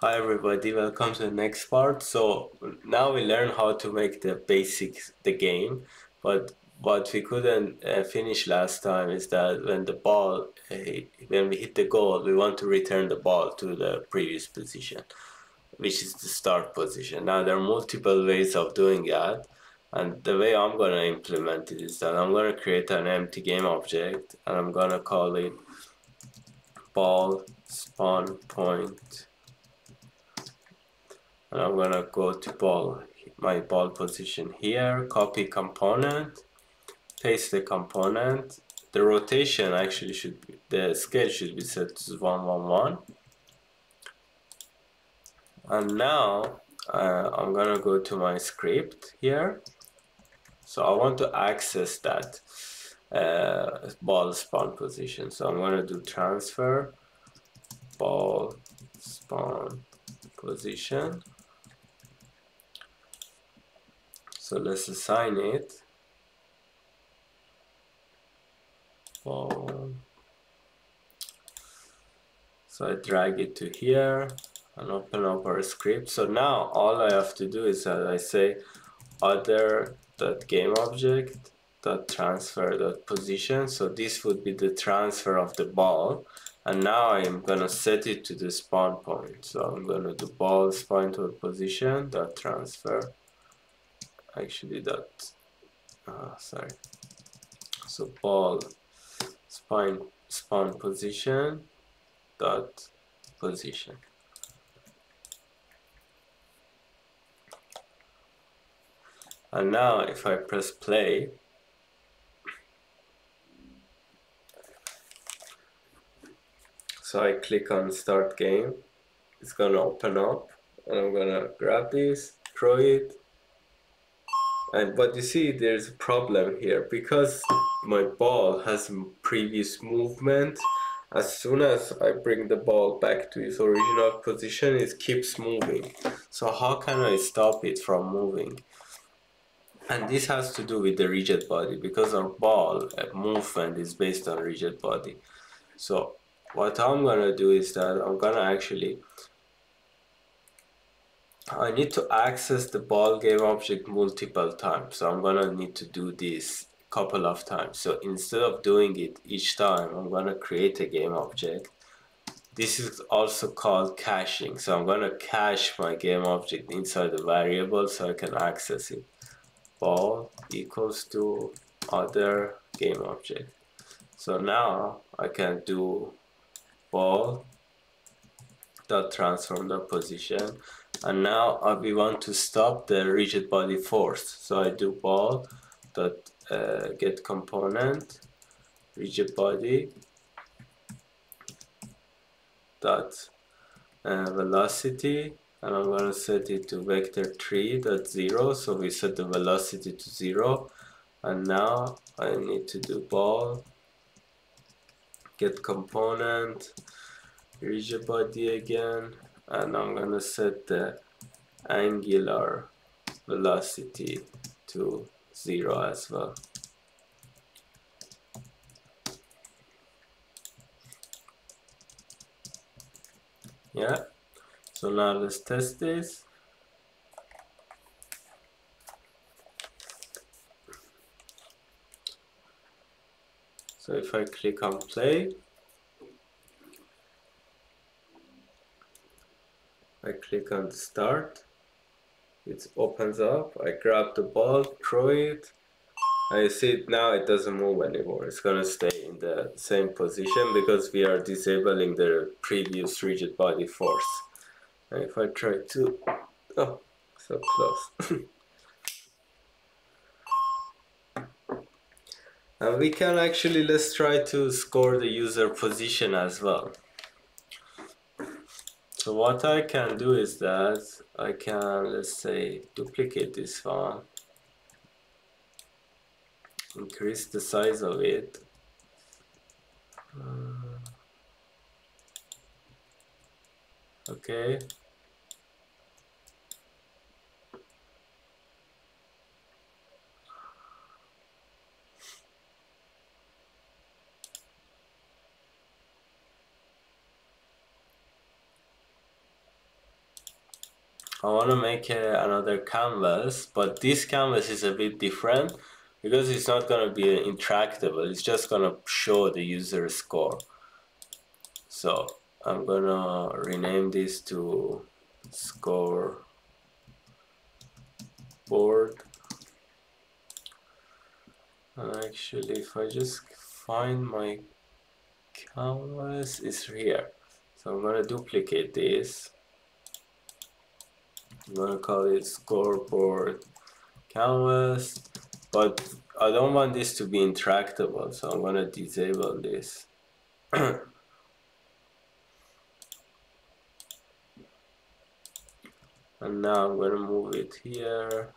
Hi everybody, welcome to the next part. So now we learn how to make the basics the game, but what we couldn't uh, finish last time is that when the ball, uh, when we hit the goal, we want to return the ball to the previous position, which is the start position. Now there are multiple ways of doing that, and the way I'm gonna implement it is that I'm gonna create an empty game object, and I'm gonna call it ball spawn point and I'm gonna go to ball my ball position here copy component paste the component. The rotation actually should be the scale should be set to 111 and now uh, I'm gonna go to my script here. So I want to access that uh, ball spawn position. So I'm gonna do transform ball spawn position so let's assign it so I drag it to here and open up our script. So now all I have to do is that I say other dot game object dot transform dot position. So this would be the transform of the ball. And now I'm gonna set it to the spawn point. So I'm gonna do ball spawn to position dot transform actually that uh, sorry. So ball spawn spawn position dot position. And now if I press play so I click on start game. It's gonna open up and I'm gonna grab this throw it and but you see there's a problem here because my ball has previous movement. As soon as I bring the ball back to its original position it keeps moving. So how can I stop it from moving? And this has to do with the rigid body because our ball uh, movement is based on rigid body. So what I'm gonna do is that I'm gonna actually I need to access the ball game object multiple times so I'm gonna need to do this couple of times. So instead of doing it each time I'm gonna create a game object. This is also called caching so I'm gonna cache my game object inside the variable so I can access it. Ball equals to other game object. So now I can do ball dot transform the position and now we want to stop the rigid body force so I do ball dot uh, get component rigid body dot uh, velocity and I'm gonna set it to vector 3 dot 0 so we set the velocity to 0 and now I need to do ball get component rigid body again and I'm gonna set the angular velocity to zero as well. Yeah so now let's test this. So if I click on play I click on start. It opens up. I grab the ball throw it. I see it now it doesn't move anymore. It's gonna stay in the same position because we are disabling the previous rigid body force. And if I try to oh so close. And we can actually let's try to score the user position as well so what I can do is that I can, let's say, duplicate this one, increase the size of it. Uh, okay. I want to make another canvas but this canvas is a bit different because it's not going to be interactable it's just going to show the user score. So I'm gonna rename this to score board. And actually if I just find my canvas is here. So I'm gonna duplicate this I'm gonna call it scoreboard canvas but I don't want this to be interactable so I'm gonna disable this. And now I'm gonna move it here.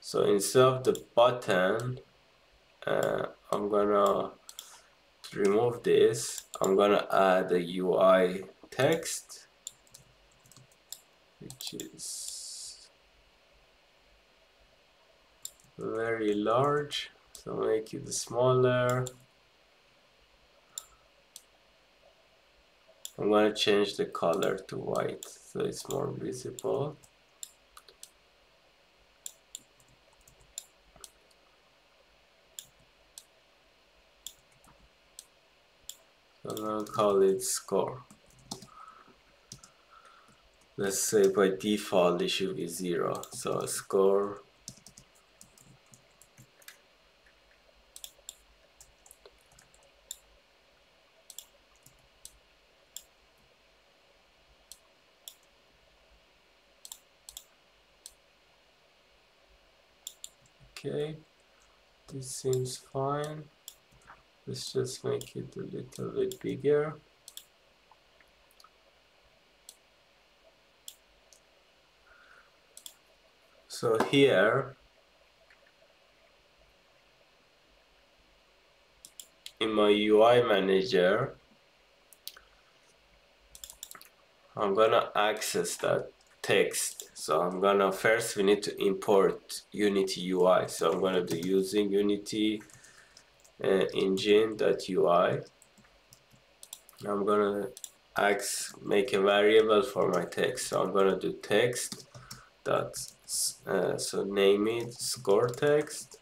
So instead of the button uh, I'm gonna remove this I'm gonna add a UI text which is very large. So make it smaller. I'm gonna change the color to white so it's more visible I'm gonna call it score. Let's say by default it should be zero. So score Okay, this seems fine. Let's just make it a little bit bigger. So here, in my UI manager, I'm gonna access that text. So I'm gonna first we need to import Unity UI. So I'm gonna be using Unity uh, engine.ui I'm gonna ask make a variable for my text. So I'm gonna do text dot uh, so name it score text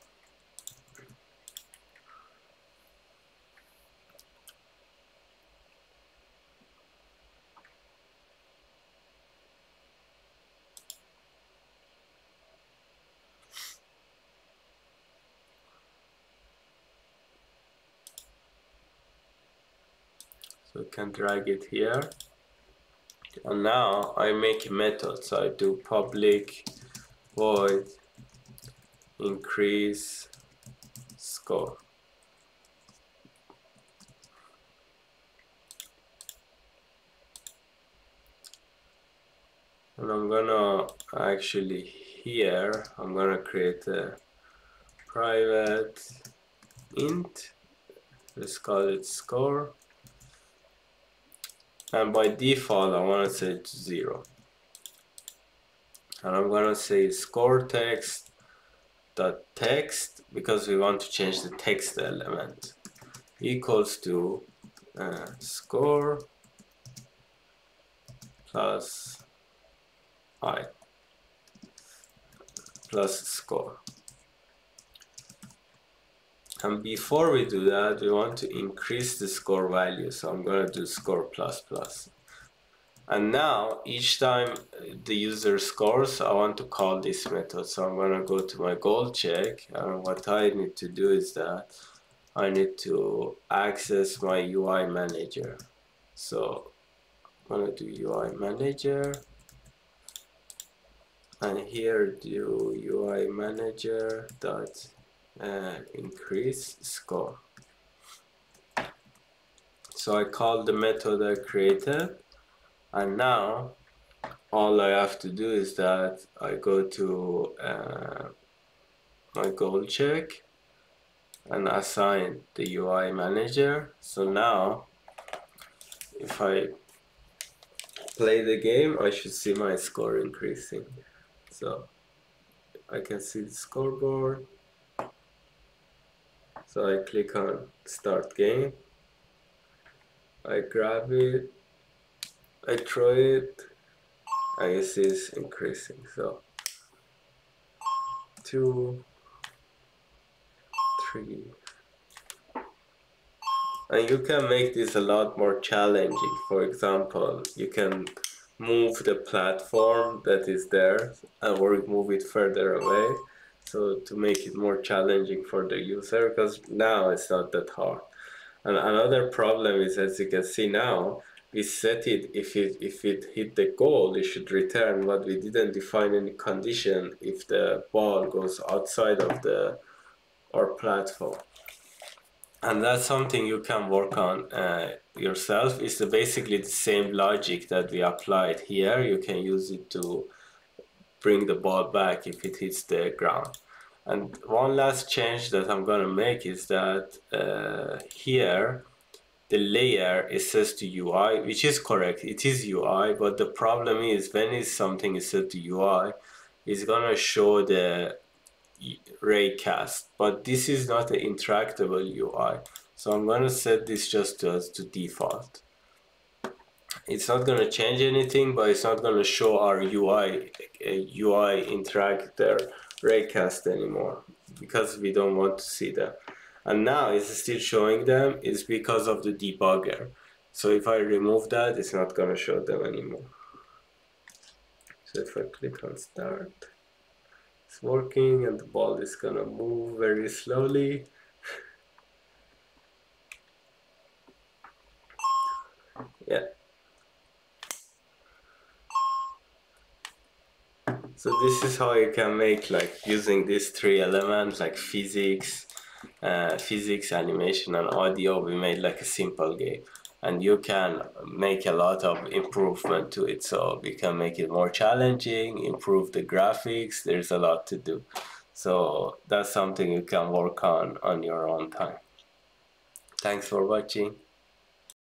can drag it here. And now I make a method so I do public void increase score. And I'm gonna actually here I'm gonna create a private int. Let's call it score and by default I want to set to 0 and I'm gonna say score text dot text because we want to change the text element equals to uh, score plus i plus score and before we do that we want to increase the score value. So I'm gonna do score plus plus. And now each time the user scores I want to call this method. So I'm gonna go to my goal check. And what I need to do is that I need to access my UI manager. So I'm gonna do UI manager. And here do UI manager dot uh, increase score. So I call the method I created and now all I have to do is that I go to uh, my goal check and assign the UI manager. So now if I play the game I should see my score increasing. So I can see the scoreboard so I click on start game. I grab it. I throw it. And you see it's increasing. So two three. And you can make this a lot more challenging. For example you can move the platform that is there or move it further away so to make it more challenging for the user because now it's not that hard. And another problem is as you can see now we set it if it if it hit the goal it should return but we didn't define any condition if the ball goes outside of the our platform. And that's something you can work on uh, yourself. It's basically the same logic that we applied here. You can use it to bring the ball back if it hits the ground. And one last change that I'm gonna make is that uh, here the layer is set to UI which is correct it is UI but the problem is when is something is set to UI it's gonna show the raycast but this is not an interactable UI so I'm gonna set this just to, as to default it's not gonna change anything but it's not gonna show our UI UI uh, interactor raycast anymore because we don't want to see them. And now it's still showing them is because of the debugger. So if I remove that it's not gonna show them anymore. So if I click on start it's working and the ball is gonna move very slowly. Yeah so this is how you can make like using these three elements like physics uh, physics animation and audio we made like a simple game. And you can make a lot of improvement to it. So we can make it more challenging improve the graphics. There's a lot to do. So that's something you can work on on your own time. Thanks for watching